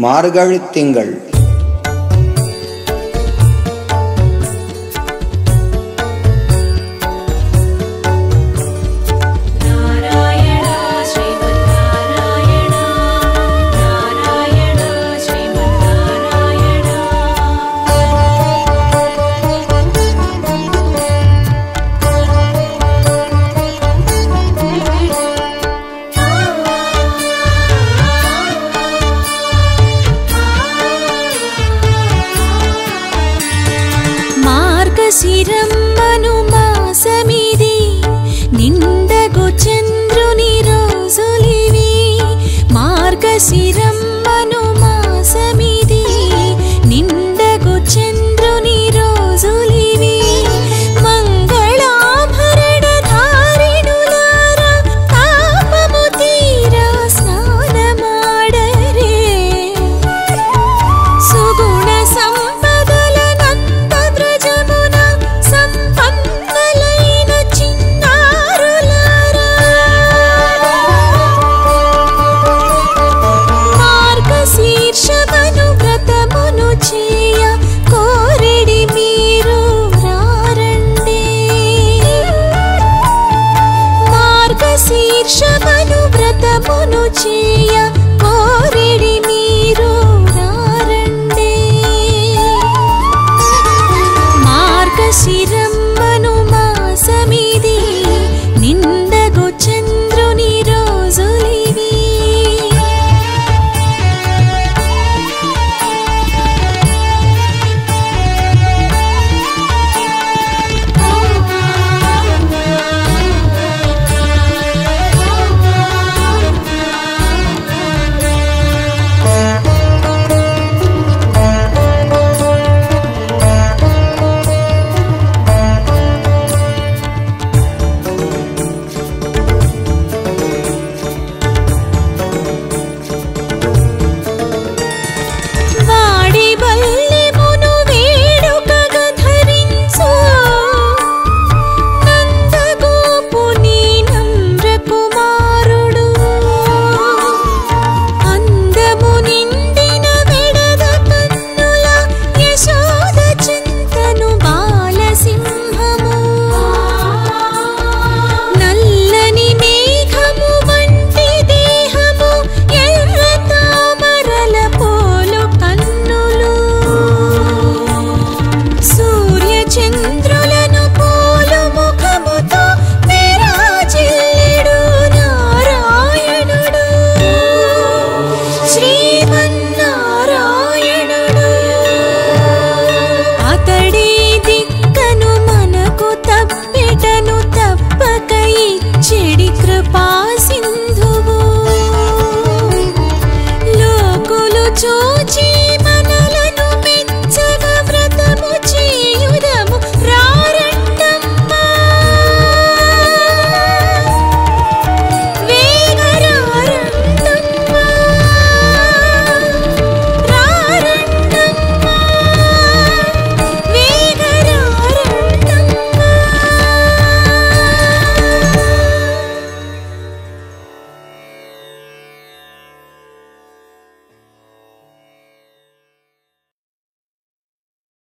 மார்கழி మార్గశిర